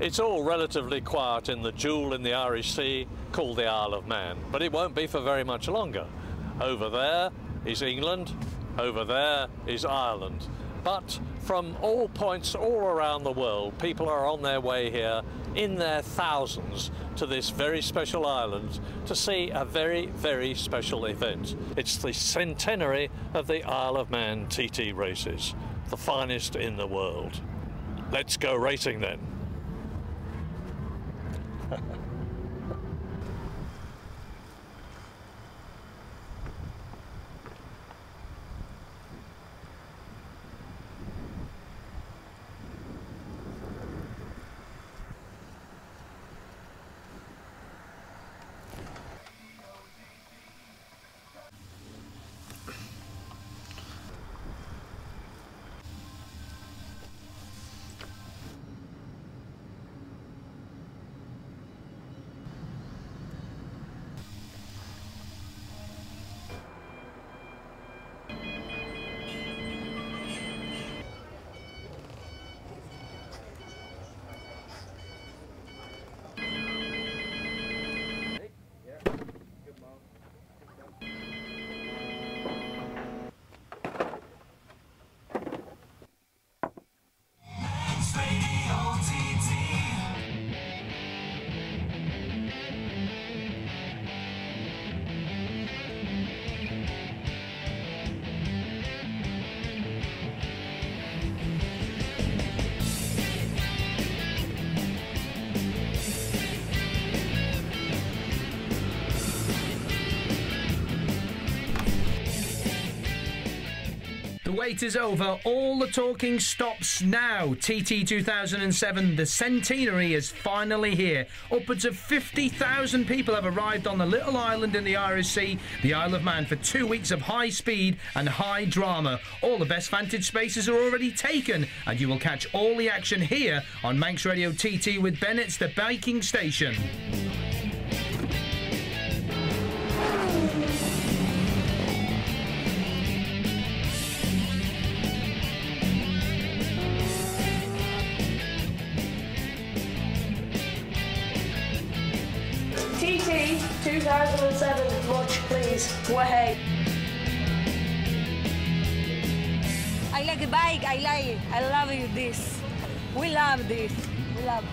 It's all relatively quiet in the jewel in the Irish Sea called the Isle of Man, but it won't be for very much longer. Over there is England, over there is Ireland. But from all points all around the world, people are on their way here in their thousands to this very special island to see a very, very special event. It's the centenary of the Isle of Man TT races, the finest in the world. Let's go racing then. The wait is over. All the talking stops now. TT 2007, the centenary is finally here. Upwards of 50,000 people have arrived on the little island in the Irish Sea, the Isle of Man, for two weeks of high speed and high drama. All the best vantage spaces are already taken, and you will catch all the action here on Manx Radio TT with Bennetts The Biking Station. TT 2007, much please. Way. I like the bike. I like it. I love you this. We love this. We love.